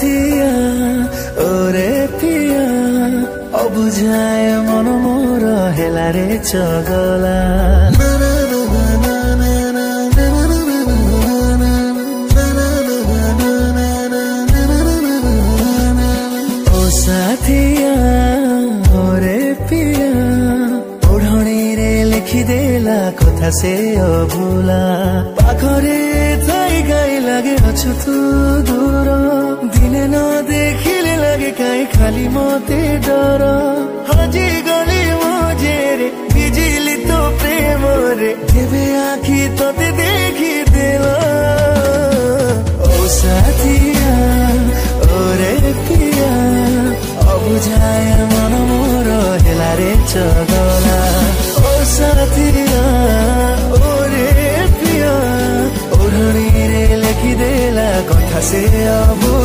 পিয়া ওরে পিয়া অবুঝায় মন মোর হেলারে চগলা কথা সে অভুলা পাখরে জায়গায় লাগে আছো তো দূর দিনে না দেখিলে লাগে কাই খালি মতে ডর হাজি গলি মজে রে বিজলি তো প্রেম রে দেবে আখি তোতে দেখি দিল ও সাথিয়া ও রে পিয়া অবুঝায় মন মোর হেলারে চগলা ও সাথিয়া कैसे अब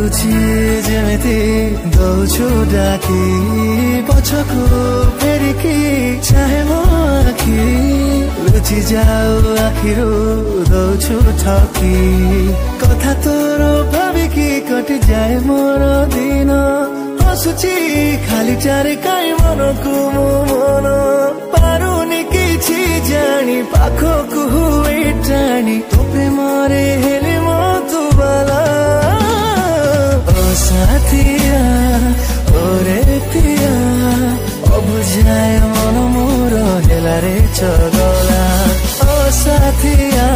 গুছিয়ে যেতে দৌছো ডাকি পছকু ফেরিকি চাহে মো আখি লুচি যাও আখিরু দৌছো ঠকি কথা তোর ভাবিকি কটি যায় মোর দিন ହସୁଛି ଖାଲିଟାରେ କାହିଁ ମନକୁ ମୋ ମନ ପାରୁନି କିଛି ଜାଣି ପାଖକୁ ହୁଏ ଟାଣି ତୋ ପ୍ରେମରେ পিয়া ওরে পিয়া অবুঝায় মন মোর হেলারে চগলা ও সাথিয়া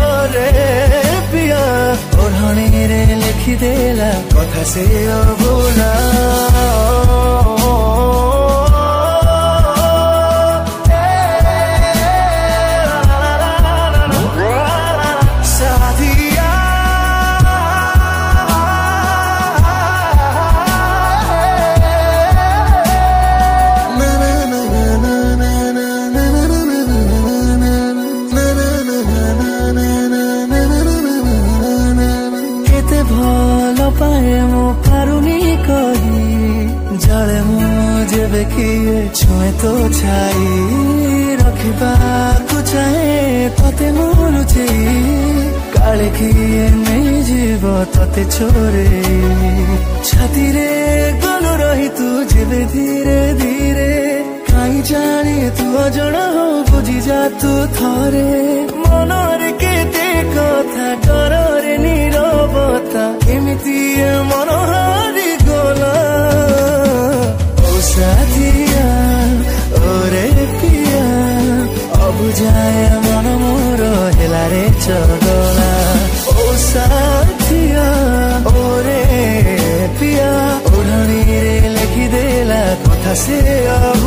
ওরে পিয়া ওঢ়ণীরে লেখি কথা সে অবলা ভাবে बेकिए छुए तो छाई रखिबाकु चाहे तते मुरुचि কালে কি নেই জীব ততে ছোড়ে ছাতিরে গল রহি তু যেবে ধীরে ধীরে কাই জানি তু অজনা হো বুঝি যা তু থরে れちゃうなおさてや俺ピア踊りれきでらこたせよ